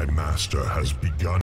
My master has begun